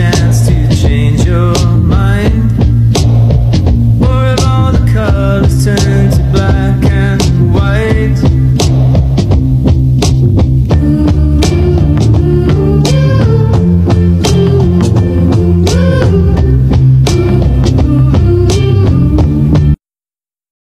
chance to